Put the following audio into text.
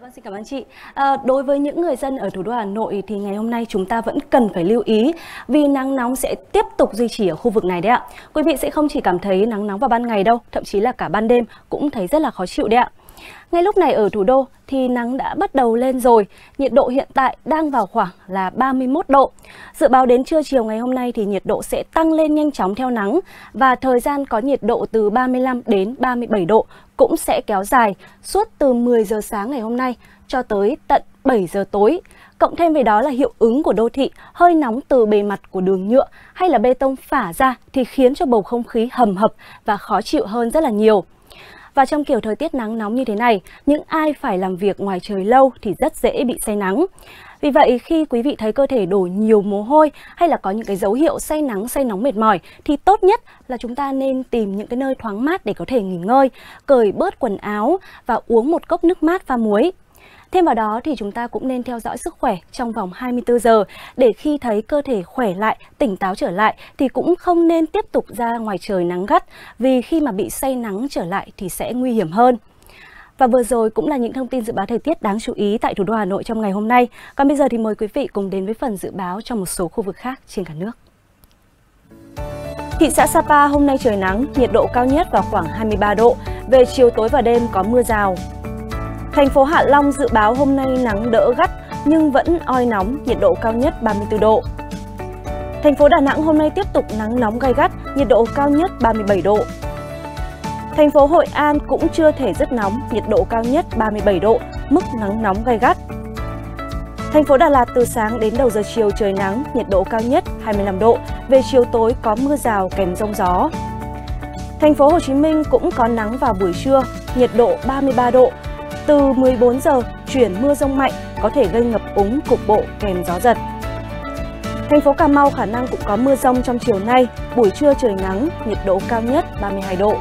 Vâng, xin cảm ơn chị. À, đối với những người dân ở thủ đô Hà Nội thì ngày hôm nay chúng ta vẫn cần phải lưu ý vì nắng nóng sẽ tiếp tục duy trì ở khu vực này đấy ạ. Quý vị sẽ không chỉ cảm thấy nắng nóng vào ban ngày đâu, thậm chí là cả ban đêm cũng thấy rất là khó chịu đấy ạ. Ngay lúc này ở thủ đô thì nắng đã bắt đầu lên rồi, nhiệt độ hiện tại đang vào khoảng là 31 độ. Dự báo đến trưa chiều ngày hôm nay thì nhiệt độ sẽ tăng lên nhanh chóng theo nắng và thời gian có nhiệt độ từ 35 đến 37 độ cũng sẽ kéo dài suốt từ 10 giờ sáng ngày hôm nay cho tới tận 7 giờ tối. Cộng thêm về đó là hiệu ứng của đô thị, hơi nóng từ bề mặt của đường nhựa hay là bê tông phả ra thì khiến cho bầu không khí hầm hập và khó chịu hơn rất là nhiều. Và trong kiểu thời tiết nắng nóng như thế này, những ai phải làm việc ngoài trời lâu thì rất dễ bị say nắng. Vì vậy, khi quý vị thấy cơ thể đổ nhiều mồ hôi hay là có những cái dấu hiệu say nắng, say nóng mệt mỏi thì tốt nhất là chúng ta nên tìm những cái nơi thoáng mát để có thể nghỉ ngơi, cởi bớt quần áo và uống một cốc nước mát pha muối. Thêm vào đó thì chúng ta cũng nên theo dõi sức khỏe trong vòng 24 giờ để khi thấy cơ thể khỏe lại, tỉnh táo trở lại thì cũng không nên tiếp tục ra ngoài trời nắng gắt vì khi mà bị say nắng trở lại thì sẽ nguy hiểm hơn. Và vừa rồi cũng là những thông tin dự báo thời tiết đáng chú ý tại thủ đô Hà Nội trong ngày hôm nay. Còn bây giờ thì mời quý vị cùng đến với phần dự báo cho một số khu vực khác trên cả nước. Thị xã Sapa hôm nay trời nắng, nhiệt độ cao nhất vào khoảng 23 độ, về chiều tối và đêm có mưa rào. Thành phố Hạ Long dự báo hôm nay nắng đỡ gắt nhưng vẫn oi nóng, nhiệt độ cao nhất 34 độ. Thành phố Đà Nẵng hôm nay tiếp tục nắng nóng gai gắt, nhiệt độ cao nhất 37 độ. Thành phố Hội An cũng chưa thể rất nóng, nhiệt độ cao nhất 37 độ, mức nắng nóng gai gắt. Thành phố Đà Lạt từ sáng đến đầu giờ chiều trời nắng, nhiệt độ cao nhất 25 độ, về chiều tối có mưa rào kèm rông gió. Thành phố Hồ Chí Minh cũng có nắng vào buổi trưa, nhiệt độ 33 độ. Từ 14 giờ chuyển mưa rông mạnh có thể gây ngập úng cục bộ kèm gió giật. Thành phố Cà Mau khả năng cũng có mưa rông trong chiều nay, buổi trưa trời nắng, nhiệt độ cao nhất 32 độ.